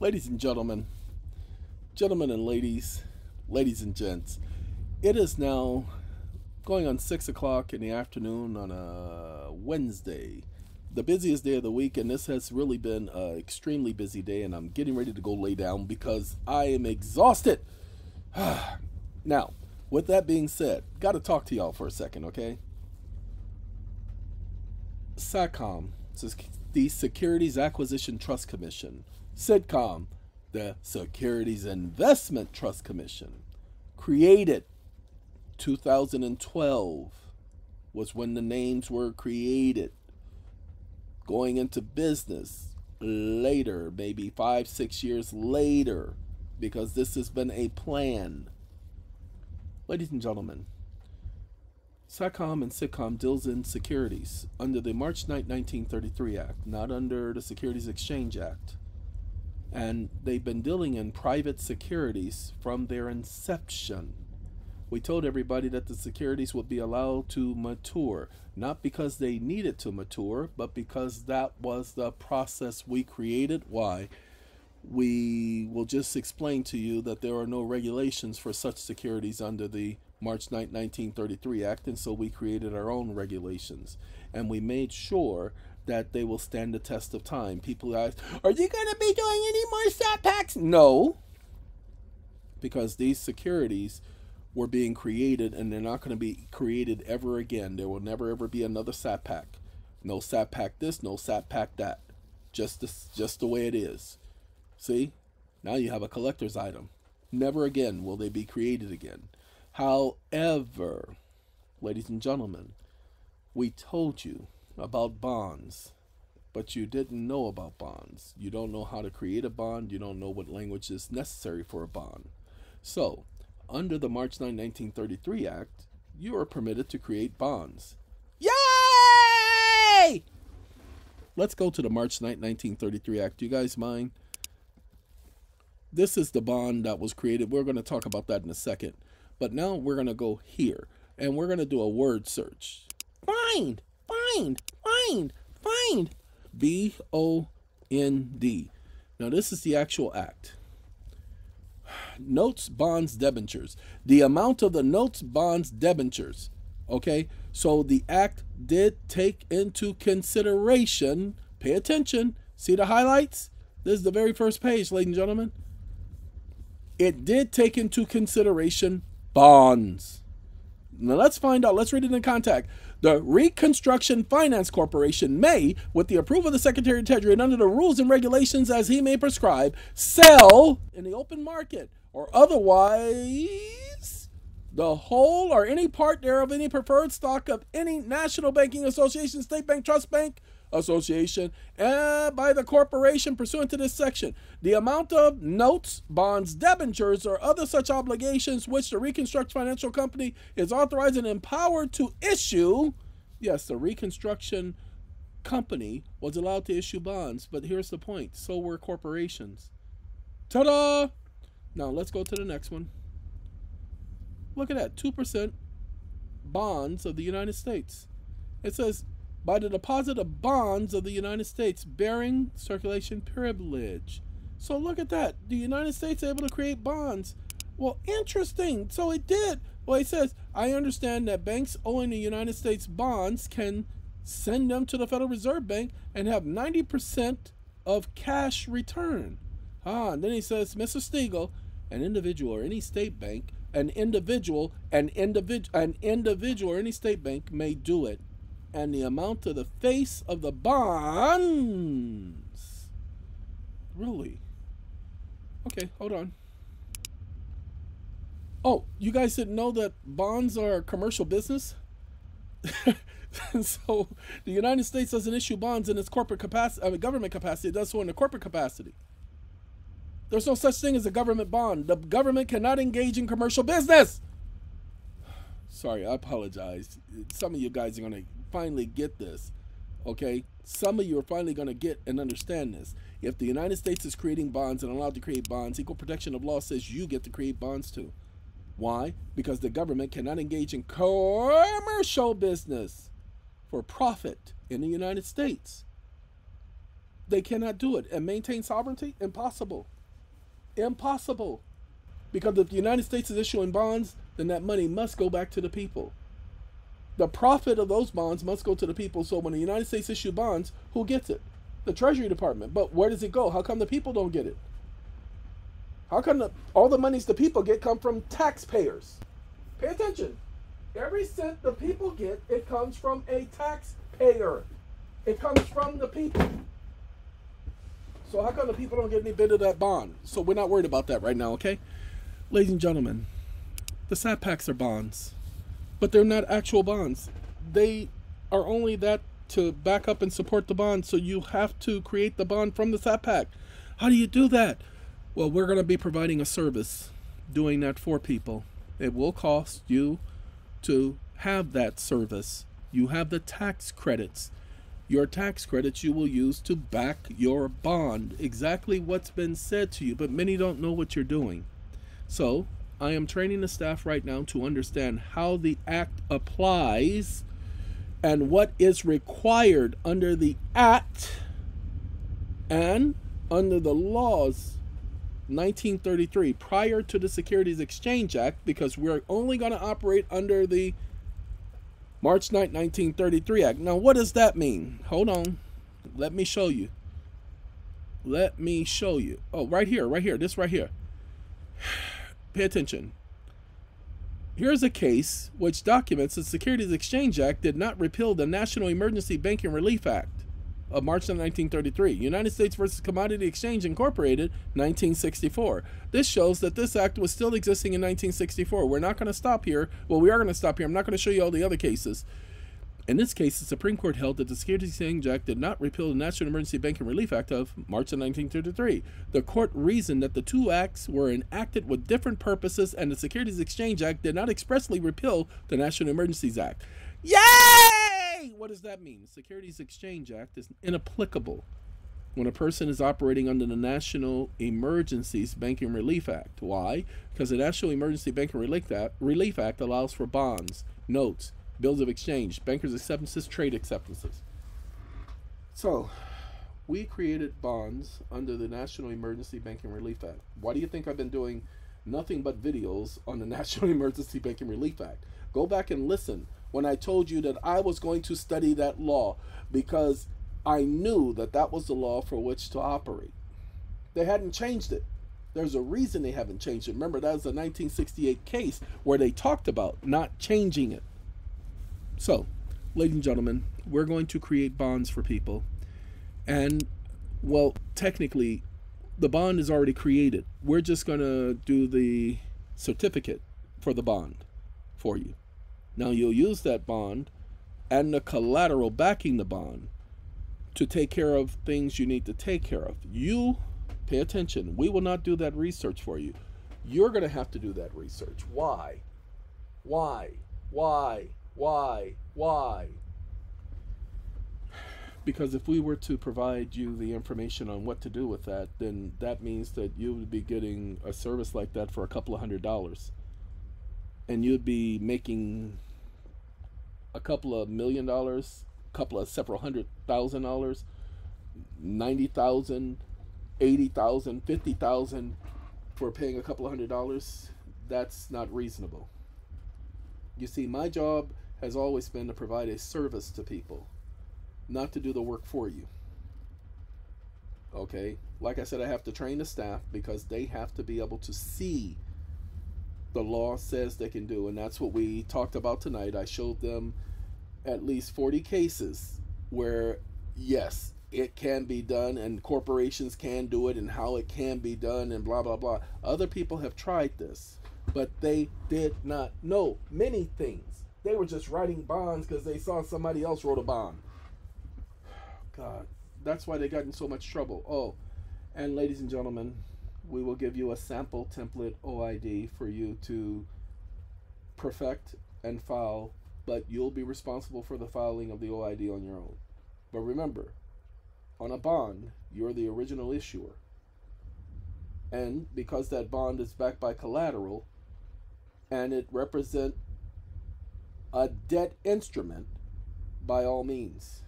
Ladies and gentlemen, gentlemen and ladies, ladies and gents, it is now going on 6 o'clock in the afternoon on a Wednesday, the busiest day of the week, and this has really been an extremely busy day, and I'm getting ready to go lay down because I am exhausted. now, with that being said, got to talk to y'all for a second, okay? SATCOM, the Securities Acquisition Trust Commission, SITCOM, the Securities Investment Trust Commission, created 2012 was when the names were created. Going into business later, maybe five, six years later, because this has been a plan. Ladies and gentlemen, SATCOM and SITCOM deals in securities under the March 9, 1933 Act, not under the Securities Exchange Act. And they've been dealing in private securities from their inception. We told everybody that the securities would be allowed to mature, not because they needed to mature, but because that was the process we created. Why? We will just explain to you that there are no regulations for such securities under the March 9, 1933 Act, and so we created our own regulations. And we made sure that they will stand the test of time. People ask, Are you going to be doing any more SAT packs? No. Because these securities were being created and they're not going to be created ever again. There will never ever be another SAT pack. No SAT pack this, no SAT pack that. Just this, just the way it is. See? Now you have a collector's item. Never again will they be created again. However, ladies and gentlemen, we told you about bonds, but you didn't know about bonds. You don't know how to create a bond. You don't know what language is necessary for a bond. So, under the March 9, 1933 Act, you are permitted to create bonds. Yay! Let's go to the March 9, 1933 Act. Do you guys mind? This is the bond that was created. We're going to talk about that in a second. But now we're going to go here and we're going to do a word search. Find, find, find, find. B O N D. Now, this is the actual act. Notes, bonds, debentures. The amount of the notes, bonds, debentures. Okay, so the act did take into consideration, pay attention, see the highlights? This is the very first page, ladies and gentlemen. It did take into consideration bonds. Now let's find out. Let's read it in contact. The Reconstruction Finance Corporation may, with the approval of the Secretary of Treasury and under the rules and regulations as he may prescribe, sell in the open market or otherwise the whole or any part thereof any preferred stock of any national banking association, state bank, trust bank, association and by the corporation pursuant to this section. The amount of notes, bonds, debentures, or other such obligations which the Reconstruct Financial Company is authorized and empowered to issue. Yes, the Reconstruction Company was allowed to issue bonds, but here's the point so were corporations. Ta da! Now let's go to the next one. Look at that 2% bonds of the United States. It says by the deposit of bonds of the United States bearing circulation privilege. So look at that. The United States able to create bonds. Well, interesting. So it did. Well, it says, I understand that banks owing the United States bonds can send them to the Federal Reserve Bank and have 90% of cash return. Ah, and then he says, Mr. Steagall, an individual or any state bank, an individual, an individual, an individual or any state bank may do it and the amount of the face of the bonds. Really? Okay, hold on. Oh, you guys didn't know that bonds are a commercial business? so the United States doesn't issue bonds in its corporate capacity, I uh, mean, government capacity. It does so in the corporate capacity. There's no such thing as a government bond. The government cannot engage in commercial business. Sorry, I apologize. Some of you guys are going to finally get this. Okay? Some of you are finally going to get and understand this. If the United States is creating bonds and allowed to create bonds, equal protection of law says you get to create bonds too. Why? Because the government cannot engage in commercial business for profit in the United States. They cannot do it. And maintain sovereignty? Impossible. Impossible. Because if the United States is issuing bonds, then that money must go back to the people. The profit of those bonds must go to the people. So when the United States issue bonds, who gets it? The Treasury Department. But where does it go? How come the people don't get it? How come the, all the monies the people get come from taxpayers? Pay attention. Every cent the people get, it comes from a taxpayer. It comes from the people. So how come the people don't get any bit of that bond? So we're not worried about that right now, okay? Ladies and gentlemen, the SAT packs are bonds, but they're not actual bonds. They are only that to back up and support the bond. So you have to create the bond from the SAT pack. How do you do that? Well, we're going to be providing a service doing that for people. It will cost you to have that service. You have the tax credits. Your tax credits you will use to back your bond. Exactly what's been said to you, but many don't know what you're doing. So, I am training the staff right now to understand how the act applies and what is required under the act and under the laws 1933 prior to the Securities Exchange Act because we're only going to operate under the March 9, 1933 Act. Now, what does that mean? Hold on. Let me show you. Let me show you. Oh, right here, right here, this right here. Pay attention. Here's a case which documents the Securities Exchange Act did not repeal the National Emergency Banking Relief Act of March of 1933. United States versus Commodity Exchange Incorporated, 1964. This shows that this act was still existing in 1964. We're not going to stop here. Well, we are going to stop here. I'm not going to show you all the other cases. In this case, the Supreme Court held that the Securities Exchange Act did not repeal the National Emergency Banking Relief Act of March of 1933. The court reasoned that the two acts were enacted with different purposes, and the Securities Exchange Act did not expressly repeal the National Emergencies Act. Yay! What does that mean? The Securities Exchange Act is inapplicable when a person is operating under the National Emergencies Banking Relief Act. Why? Because the National Emergency Banking Relief Act, Relief Act allows for bonds, notes, bills of exchange, bankers' acceptances, trade acceptances. So, we created bonds under the National Emergency Banking Relief Act. Why do you think I've been doing nothing but videos on the National Emergency Banking Relief Act? Go back and listen when I told you that I was going to study that law because I knew that that was the law for which to operate. They hadn't changed it. There's a reason they haven't changed it. Remember, that was the 1968 case where they talked about not changing it. So, ladies and gentlemen, we're going to create bonds for people. And, well, technically, the bond is already created. We're just going to do the certificate for the bond for you. Now, you'll use that bond and the collateral backing the bond to take care of things you need to take care of. You pay attention. We will not do that research for you. You're going to have to do that research. Why? Why? Why? Why? Why? Because if we were to provide you the information on what to do with that, then that means that you would be getting a service like that for a couple of hundred dollars. And you'd be making a couple of million dollars, a couple of several hundred thousand dollars, ninety thousand, eighty thousand, fifty thousand for paying a couple of hundred dollars. That's not reasonable. You see, my job has always been to provide a service to people, not to do the work for you. Okay? Like I said, I have to train the staff because they have to be able to see the law says they can do. And that's what we talked about tonight. I showed them at least 40 cases where, yes, it can be done and corporations can do it and how it can be done and blah, blah, blah. Other people have tried this, but they did not know many things. They were just writing bonds because they saw somebody else wrote a bond. God, that's why they got in so much trouble. Oh, and ladies and gentlemen, we will give you a sample template OID for you to perfect and file, but you'll be responsible for the filing of the OID on your own. But remember, on a bond, you're the original issuer. And because that bond is backed by collateral and it represent a debt instrument, by all means,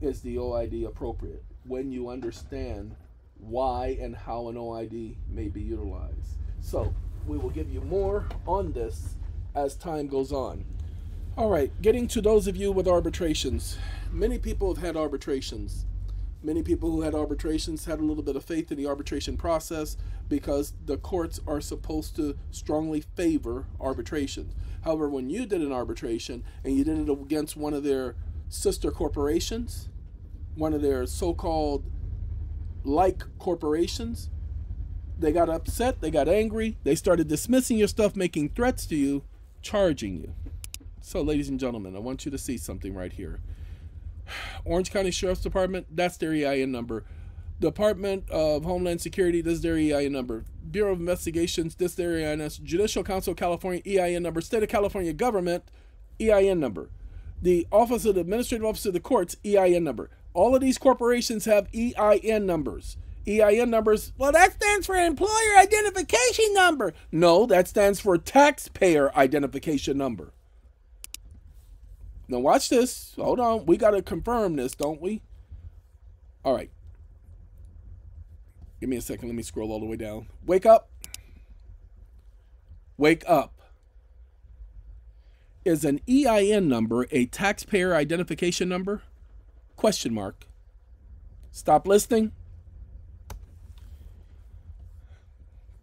is the OID appropriate. when you understand why and how an OID may be utilized. So we will give you more on this as time goes on. All right, getting to those of you with arbitrations. Many people have had arbitrations. Many people who had arbitrations had a little bit of faith in the arbitration process because the courts are supposed to strongly favor arbitration. However, when you did an arbitration and you did it against one of their sister corporations, one of their so called like corporations, they got upset, they got angry, they started dismissing your stuff, making threats to you, charging you. So, ladies and gentlemen, I want you to see something right here. Orange County Sheriff's Department, that's their EIN number. Department of Homeland Security, this is their EIN number. Bureau of Investigations, this is their EIN. Judicial Council of California, EIN number. State of California Government, EIN number. The Office of the Administrative Officer of the Courts, EIN number. All of these corporations have EIN numbers. EIN numbers, well, that stands for Employer Identification Number. No, that stands for Taxpayer Identification Number. Now, watch this. Hold on. We got to confirm this, don't we? All right. Give me a second. Let me scroll all the way down. Wake up. Wake up. Is an EIN number a taxpayer identification number? Question mark. Stop listening.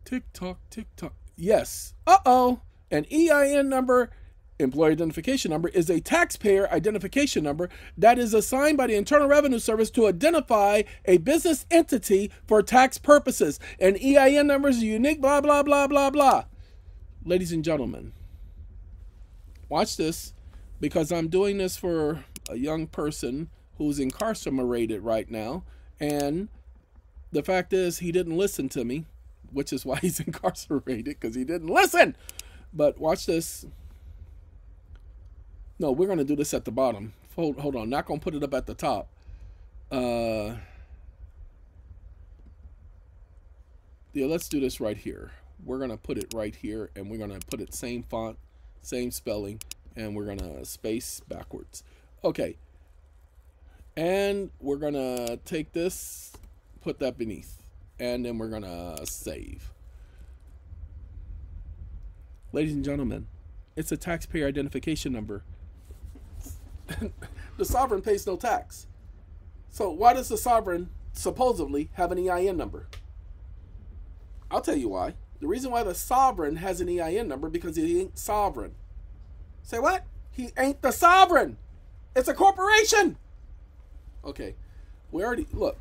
Tick tock, tick tock. Yes. Uh oh. An EIN number, employee identification number, is a taxpayer identification number that is assigned by the Internal Revenue Service to identify a business entity for tax purposes. An EIN number is unique blah, blah, blah, blah, blah. Ladies and gentlemen, watch this because I'm doing this for a young person who's incarcerated right now. And the fact is, he didn't listen to me which is why he's incarcerated because he didn't listen. But watch this. No, we're going to do this at the bottom. Hold, hold on. Not going to put it up at the top. Uh, yeah, let's do this right here. We're going to put it right here, and we're going to put it same font, same spelling, and we're going to space backwards. Okay. And we're going to take this, put that beneath and then we're gonna save. Ladies and gentlemen, it's a taxpayer identification number. the sovereign pays no tax. So why does the sovereign supposedly have an EIN number? I'll tell you why. The reason why the sovereign has an EIN number because he ain't sovereign. Say what? He ain't the sovereign. It's a corporation. Okay. We already look.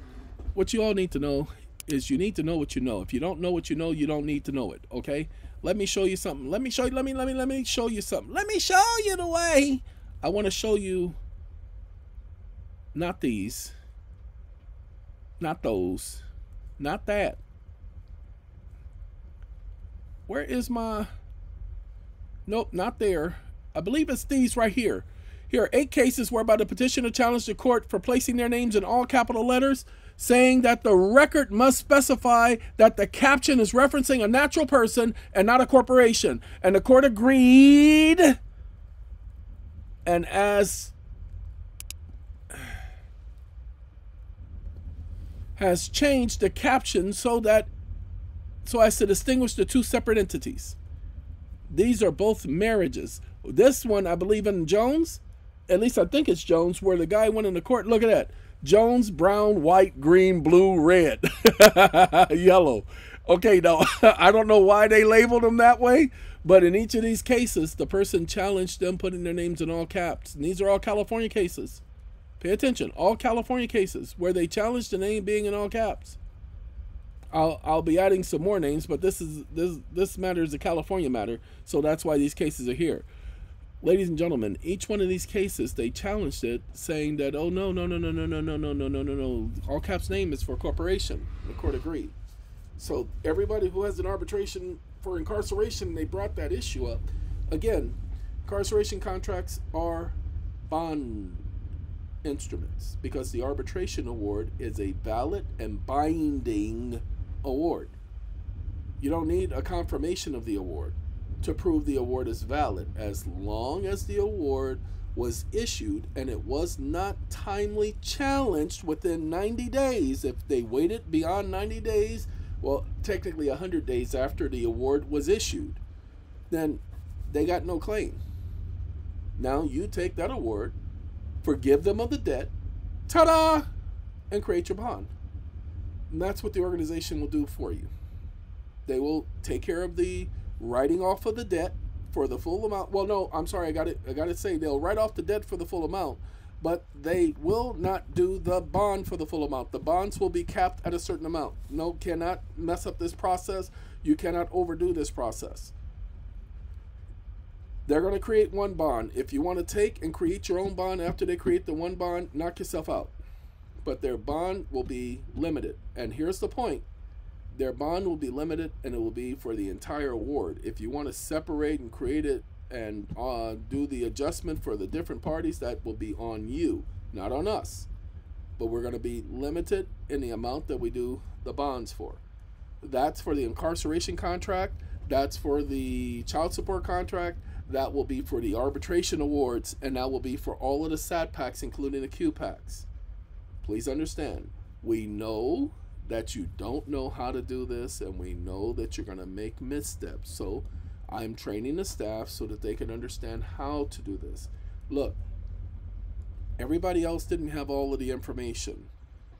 What you all need to know is you need to know what you know. If you don't know what you know, you don't need to know it. Okay? Let me show you something. Let me show you. Let me let me let me show you something. Let me show you the way. I want to show you not these. Not those. Not that. Where is my Nope, not there. I believe it's these right here. Here are eight cases whereby the petitioner challenged the court for placing their names in all capital letters saying that the record must specify that the caption is referencing a natural person and not a corporation. And the court agreed. And as has changed the caption so that so as to distinguish the two separate entities. These are both marriages. This one, I believe in Jones, at least I think it's Jones, where the guy went in the court. Look at that. Jones, brown, white, green, blue, red, yellow. Okay, now I don't know why they labeled them that way, but in each of these cases, the person challenged them putting their names in all caps. And these are all California cases. Pay attention, all California cases where they challenged the name being in all caps. I'll I'll be adding some more names, but this is this this matter is a California matter, so that's why these cases are here ladies and gentlemen, each one of these cases they challenged it, saying that oh no no no no no no no no no no no no all caps name is for corporation. The court agreed. So everybody who has an arbitration for incarceration, they brought that issue up. Again, incarceration contracts are bond instruments because the arbitration award is a valid and binding award. You don't need a confirmation of the award to prove the award is valid as long as the award was issued and it was not timely challenged within 90 days, if they waited beyond 90 days, well, technically 100 days after the award was issued, then they got no claim. Now you take that award, forgive them of the debt, ta da, and create your bond. And that's what the organization will do for you. They will take care of the writing off of the debt for the full amount. Well, no, I'm sorry, I got it. I got to say they'll write off the debt for the full amount, but they will not do the bond for the full amount. The bonds will be capped at a certain amount. No, cannot mess up this process. You cannot overdo this process. They're going to create one bond. If you want to take and create your own bond after they create the one bond, knock yourself out. But their bond will be limited. And here's the point their bond will be limited and it will be for the entire award. If you want to separate and create it and uh, do the adjustment for the different parties, that will be on you, not on us. But we're going to be limited in the amount that we do the bonds for. That's for the incarceration contract, that's for the child support contract, that will be for the arbitration awards, and that will be for all of the SAT packs, including the Q packs. Please understand, we know that you don't know how to do this and we know that you're going to make missteps. So I'm training the staff so that they can understand how to do this. Look, everybody else didn't have all of the information.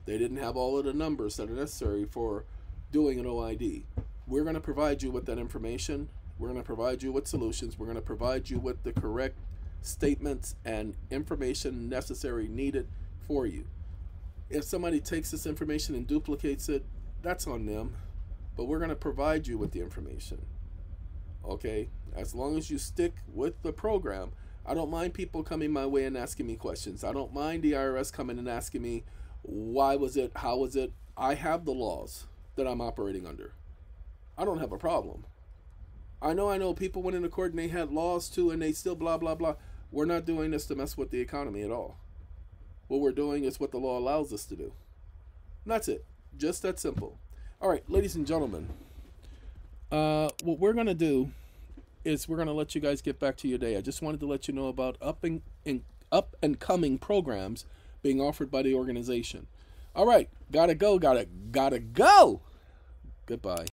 They didn't have all of the numbers that are necessary for doing an OID. We're going to provide you with that information. We're going to provide you with solutions. We're going to provide you with the correct statements and information necessary needed for you if somebody takes this information and duplicates it, that's on them. But we're going to provide you with the information. Okay? As long as you stick with the program, I don't mind people coming my way and asking me questions. I don't mind the IRS coming and asking me, why was it? How was it? I have the laws that I'm operating under. I don't have a problem. I know, I know people went into court and they had laws too and they still blah, blah, blah. We're not doing this to mess with the economy at all. What we're doing is what the law allows us to do. And that's it. Just that simple. All right, ladies and gentlemen. Uh, what we're to do is we're to let you guys get back to your day. I just wanted to let you know about up and, in, up and coming programs being offered by the organization. All right, gotta go, gotta gotta go. Goodbye.